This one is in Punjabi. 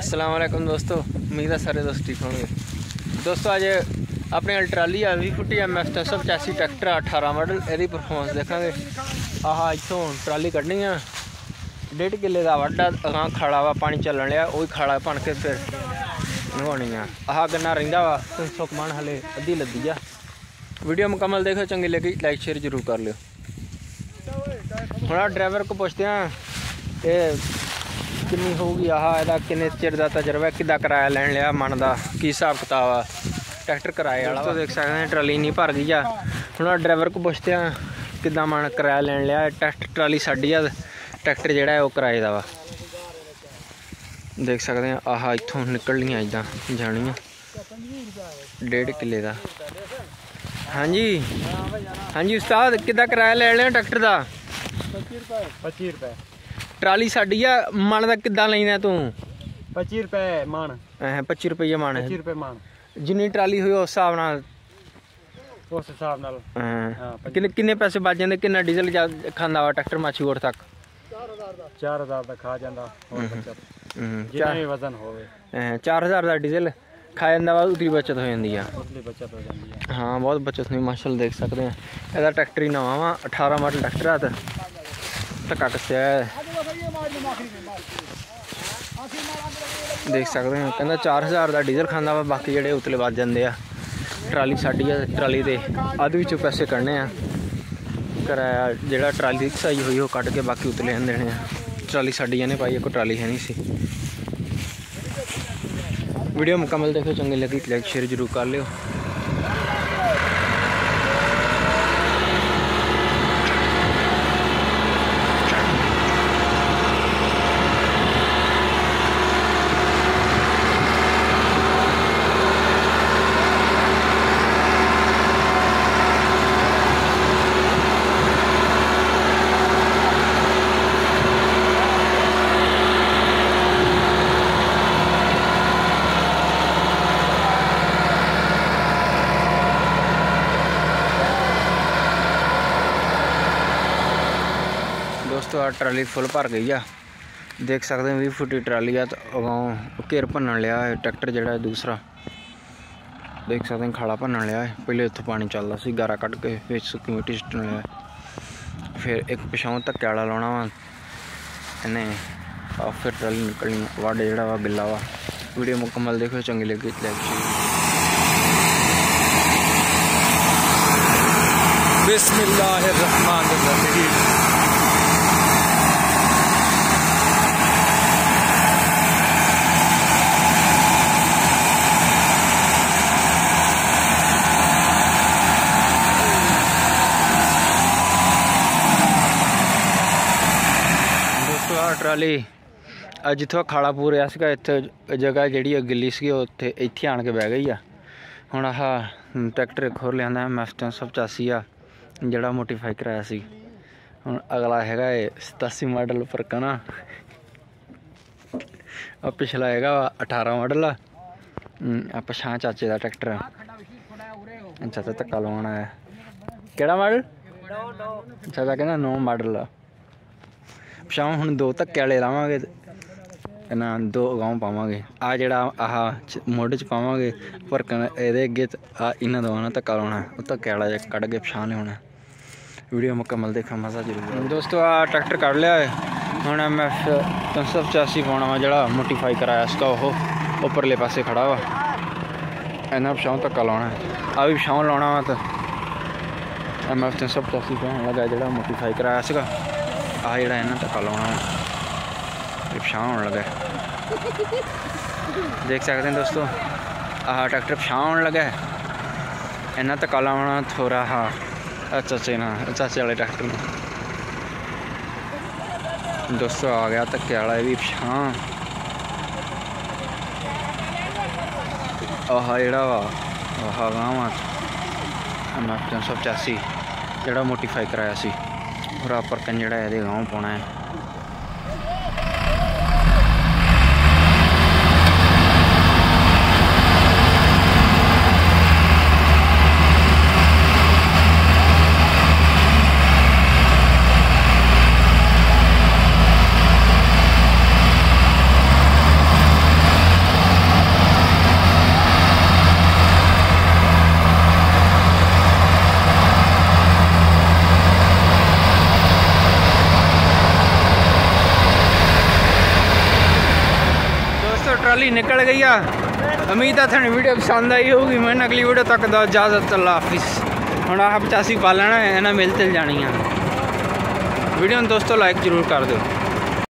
ਅਸਲਾਮੁਅਲੈਕਮ ਦੋਸਤੋ, ਉਮੀਦ ਹੈ ਸਾਰੇ ਦੋਸਤ ਠੀਕ ਹੋਣਗੇ। ਦੋਸਤੋ, ਅੱਜ ਆਪਣੇ ਵਾਲੀ ਟਰਾਲੀ ਆ 20 ਫੁੱਟੀ ਐਮਐਫ 385 ਟਰੈਕਟਰ ਆ 18 ਮਾਡਲ, ਇਹਦੀ ਪਰਫਾਰਮੈਂਸ ਦੇਖਾਂਗੇ। ਆਹ, ਇੱਥੋਂ ਟਰਾਲੀ ਕੱਢਣੀ ਆ। ਡੇਢ ਕਿੱਲੇ ਦਾ ਵੱਡਾ ਅਗਾਂ ਖਾਲਾ ਵਾ, ਪਾਣੀ ਚੱਲਣ ਲਿਆ ਉਹ ਹੀ ਖਾਲਾ ਭਣ ਕੇ ਫਿਰ ਨਵਾਉਣੀ ਆ। ਆਹ, ਗੰਨਾ ਰਹਿੰਦਾ ਵਾ 300 ਕਮਾਨ ਹਲੇ ਅੱਧੀ ਲੱਦੀ ਆ। ਵੀਡੀਓ ਮੁਕੰਮਲ ਦੇਖੋ, ਚੰਗੀ ਲੱਗੀ ਲਾਈਕ ਸ਼ੇਅਰ ਜ਼ਰੂਰ ਕਰ ਲਿਓ। ਹੁਣ ਡਰਾਈਵਰ ਕੋ ਪੁੱਛਦੇ ਆ, ਇਹ ਕਿੰਨੀ ਹੋਊਗੀ? ਆਹ ਇਹਦਾ ਕਿੰਨੇ ਚਿਰ ਦਾ ਤਜਰਬਾ ਹੈ, ਕਿੱਦਾਂ ਕਿਰਾਇਆ ਲੈਣ ਲਿਆ ਮਨ ਦਾ? ਕੀ ਹਿਸਾਬ ਕਿਤਾਬ ਆ? ਟਰੈਕਟਰ ਕਿਰਾਏ ਵਾਲਾ ਦੇਖ ਸਕਦੇ ਆ ਟਰਾਲੀ ਨਹੀਂ ਭਰ ਗਈ ਆ। ਹੁਣ ਆ ਡਰਾਈਵਰ ਕੋ ਪੁੱਛਦੇ ਆ ਕਿੱਦਾਂ ਮਨ ਕਿਰਾਇਆ ਲੈਣ ਲਿਆ? ਟਰੈਕਟਰ ਟਰਾਲੀ ਸਾਡੀ ਆ ਟਰੈਕਟਰ ਜਿਹੜਾ ਹੈ ਉਹ ਕਿਰਾਏ ਦਾ ਵਾ। ਦੇਖ ਸਕਦੇ ਆ ਆਹ ਇੱਥੋਂ ਨਿਕਲਣੀਆਂ ਇਦਾਂ ਜਾਣੀਆਂ। ਡੇਢ ਕਿੱਲੇ ਦਾ। ਹਾਂਜੀ। ਹਾਂਜੀ ਉਸਤਾਦ ਕਿੱਦਾਂ ਕਿਰਾਇਆ ਲੈ ਲਿਆ ਟਰੈਕਟਰ ਦਾ? 25 ਰੁਪਏ। ਟਰਾਲੀ ਸਾਡੀ ਆ ਮਨ ਦਾ ਕਿੱਦਾਂ ਲੈਂਦਾ ਤੂੰ? 25 ਰੁਪਏ ਮਣ ਐ 25 ਰੁਪਏ ਮਨ 25 ਰੁਪਏ ਮਣ ਜਿੰਨੀ ਟਰਾਲੀ ਹੋਈ ਉਸ ਹਿਸਾਬ ਨਾਲ? ਉਸ ਹਿਸਾਬ ਨਾਲ। ਹਾਂ, ਕਿੰਨੇ ਕਿੰਨੇ ਪੈਸੇ ਬਚ ਜਾਂਦੇ? ਕਿੰਨਾ ਡੀਜ਼ਲ ਖਾਂਦਾ ਵਾ ਟਰੈਕਟਰ ਮਾਛੀਗੋੜ ਤੱਕ? 4000 ਦਾ ਖਾ ਜਾਂਦਾ ਹੋਰ ਬੱਚਤ। ਜਿੰਨਾ ਵੀ ਵਜ਼ਨ ਹੋਵੇ। ਐਂ, 4000 ਦਾ ਡੀਜ਼ਲ ਖਾ ਜਾਂਦਾ ਵਾ ਉਹਦੀ ਬਚਤ ਹੋ ਜਾਂਦੀ ਆ। ਉਸਲੀ ਬੱਚਤ ਹੋ ਜਾਂਦੀ ਹੈ ਹਾਂ ਬਹੁਤ ਬਚਤ ਹੋਈ ਮਾਸ਼ਾਅੱਲਾ ਦੇਖ ਸਕਦੇ ਆ। ਇਹਦਾ ਟਰੈਕਟਰ ਹੀ ਨਵਾਂ ਵਾ 18 ਮਾਡਲ ਟਰੈਕਟਰ ਆ ਤੇ। ਟਕਾ ਕੱਸਿਆ। ਦੇਖ ਸਕਦੇ ਹੋ, ਕਹਿੰਦਾ 4000 ਦਾ ਡੀਜ਼ਲ ਖਾਂਦਾ ਵਾ, ਬਾਕੀ ਜਿਹੜੇ ਉਤਲੇ ਵੱਜ ਜਾਂਦੇ ਆ। ਟਰਾਲੀ ਸਾਡੀ ਆ, ਟਰਾਲੀ ਦੇ ਅੱਧ ਵਿੱਚੋਂ ਪੈਸੇ ਕੱਢਣੇ ਆ। ਕਿਰਾਇਆ ਜਿਹੜਾ ਟਰਾਲੀ ਦੀ ਸਹੀ ਹੋਈ, ਉਹ ਕੱਢ ਕੇ ਬਾਕੀ ਉਤਲੇ ਹਨ ਦੇਣੇ ਆ। ਟਰਾਲੀ ਸਾਡੀ ਇਹਨੇ ਭਾਈ ਕੋਈ ਟਰਾਲੀ ਹੈ ਨਹੀਂ ਸੀ। ਵੀਡੀਓ ਮੁਕੰਮਲ ਦੇਖੋ ਚੰਗੀ ਲੱਗੀ ਲਾਈਕ ਸ਼ੇਅਰ ਜ਼ਰੂਰ ਕਰ ਲਿਓ। ਦੋਸਤੋ ਆ ਟਰਾਲੀ ਫੁੱਲ ਭਰ ਗਈ ਆ ਦੇਖ ਸਕਦੇ ਹੋ 20 ਫੁੱਟੀ ਟਰਾਲੀ ਆ ਤੇ ਅਗਾਉਂ ਘੇਰ ਭੰਨਣ ਲਿਆ ਹੈ ਟਰੈਕਟਰ ਜਿਹੜਾ ਹੈ ਦੂਸਰਾ ਦੇਖ ਸਕਦੇ ਹੋ ਖਾਲਾ ਭੰਨਣ ਲਿਆ ਹੈ ਪਹਿਲੇ ਉੱਥੋਂ ਪਾਣੀ ਚੱਲਦਾ ਸੀ ਗਾਰਾ ਕੱਢ ਕੇ ਫਿਰ ਸੁੱਕੀ ਮਿੱਟੀ ਸਿੱਟਣ ਲਿਆ ਫਿਰ ਇੱਕ ਪਿਛਾਂ ਧੱਕੇ ਵਾਲਾ ਲਾਉਣਾ ਵਾ ਇਹਨੇ ਆ ਫਿਰ ਟਰਾਲੀ ਨਿਕਲਣੀ ਵੱਡ ਜਿਹੜਾ ਵਾ ਗਿੱਲਾ ਵਾ ਵੀਡੀਓ ਮੁਕੰਮਲ ਦੇਖੋ ਚੰਗੀ ਲੱਗੀ ਲਾਈਕ ਸ਼ੇਅਰ ਬਿਸਮਿਲ੍ਲਾਹਿਰਰਹਿਮਾਨਿਰਰਹੀਮ ਦੋਸਤੋ ਅੱਜ ਜਿੱਥੋਂ ਆਹ ਖਾਲਾ ਰਿਹਾ ਸੀਗਾ ਇੱਥੇ ਜਗ੍ਹਾ ਜਿਹੜੀ ਆ ਗਿੱਲੀ ਸੀਗੀ ਉਹ ਉੱਥੇ ਇੱਥੇ ਆਣ ਕੇ ਬਹਿ ਗਈ ਆ। ਹੁਣ ਆਹ ਟਰੈਕਟਰ ਇੱਕ ਹੋਰ ਲਿਆਂਦਾ ਮੈਫ 385 ਆ ਜਿਹੜਾ ਮੋਡੀਫਾਈ ਕਰਾਇਆ ਸੀ। ਹੁਣ ਅਗਲਾ ਹੈਗਾ ਏ 87 ਮਾਡਲ ਫਰਕਣਾ ਆ ਪਿਛਲਾ ਹੈਗਾ ਵਾ 18 ਮਾਡਲ ਆ। ਹਮ, ਪਛਾਂ ਚਾਚੇ ਦਾ ਟਰੈਕਟਰ ਆ। ਅੱਛਾ ਤਾਂ ਧੱਕਾ ਲਵਾਉਣਾ ਹੈ ਕਿਹੜਾ ਮਾਡਲ? ਅੱਛਾ ਤਾਂ ਕਹਿੰਦਾ 9 ਮਾਡਲ ਆ। ਪਛਾਣ ਹੁਣ ਦੋ ਧੱਕੇ ਵਾਲੇ ਲਾਵਾਂਗੇ ਤੇ ਇਹਨਾਂ ਦੋ ਗਾਉਂ ਪਾਵਾਂਗੇ। ਆ ਜਿਹੜਾ ਆਹ ਚ- ਮੁੱਢ ਚ ਪਾਵਾਂਗੇ, ਭਰਕਣ ਇਹਦੇ ਅੱਗੇ ਆ ਇਹਨਾਂ ਦੋਵਾਂ ਧੱਕਾ ਲਾਉਣਾ ਉਹ ਧੱਕੇ ਵਾਲਾ ਜਿਹਾ ਕੱਢ ਕੇ ਪਛਾਣ ਲਿਆਉਣਾ ਵੀਡੀਓ ਮੁਕੰਮਲ ਦੇਖਾਂ ਮਜ਼ਾ ਜ਼ਰੂਰ ਦੋਸਤੋ ਆ ਟਰੈਕਟਰ ਕੱਢ ਲਿਆ ਹੈ। ਹੁਣ ਐਮਐਫ 385 ਪਾਉਣਾ ਵਾ ਜਿਹੜਾ ਮੋਡੀਫਾਈ ਕਰਾਇਆ ਸੀਗਾ ਉਹ ਉੱਪਰਲੇ ਪਾਸੇ ਖੜਾ ਵਾ। ਇਹਨਾਂ ਪਛਾਉਂ ਧੱਕਾ ਲਾਉਣਾ ਆ ਵੀ ਪਛਾਣ ਲਾਉਣਾ ਵਾ ਤਾਂ ਐਮਐਫ 385 ਪਾਉਣ ਲੱਗਾ ਜਿਹੜਾ ਮੋਡੀਫਾਈ ਕਰਾਇਆ ਸੀਗਾ। ਆ ਜਿਹੜਾ ਇਹਨਾਂ ਧੱਕਾ ਲਾਉਣਾ ਇਹ ਪਛਾਣ ਹੋਣ ਲੱਗਾ। ਦੇਖ ਸਕਦੇ ਹੋ ਦੋਸਤੋ, ਆਹ ਟਰੈਕਟਰ ਪਛਾਣ ਹੋਣ ਲੱਗਾ। ਇਹਨਾਂ ਧੱਕਾ ਲਾਉਣਾ ਥੋੜਾ ਹਾਂ ਅੱਛਾ ਨਾਲ, ਚਾਚੇ ਵਾਲੇ ਟਰੈਕਟਰ ਨੂੰ ਦੋਸਤੋ, ਆ ਗਿਆ ਧੱਕੇ ਵਾਲਾ, ਇਹ ਵੀ ਪਛਾਣ। ਆਹ ਜਿਹੜਾ ਵਾ, ਆਹ ਗਾਵਾਂ ਮੈਂ 385 ਜਿਹੜਾ ਮੋਡੀਫਾਈ ਕਰਾਇਆ ਸੀ। ਪੂਰਾ ਪਰਕਨ ਜਿਹੜਾ ਇਹਦੇ ਗਾਉਂ ਪਾਉਣਾ ਹੈ ਟਰਾਲੀ ਨਿਕਲ ਗਈ ਆ। ਉਮੀਦ ਆ ਤੁਹਾਨੂੰ ਵੀਡੀਓ ਪਸੰਦ ਆਈ ਹੋਊਗੀ। ਮੈਂ ਅਗਲੀ ਵੀਡੀਓ ਤੱਕ ਦਾ ਇਜਾਜ਼ਤ, ਅੱਲਾ ਹਾਫਿਜ਼। ਹੁਣ ਆਹ 85 ਪਾਲਣਾ ਇਹਨਾਂ ਮਿਲ ਤੇ ਆ ਵੀਡੀਓ ਨੂੰ ਦੋਸਤੋ ਲਾਈਕ ਜ਼ਰੂਰ ਕਰ ਦਿਓ।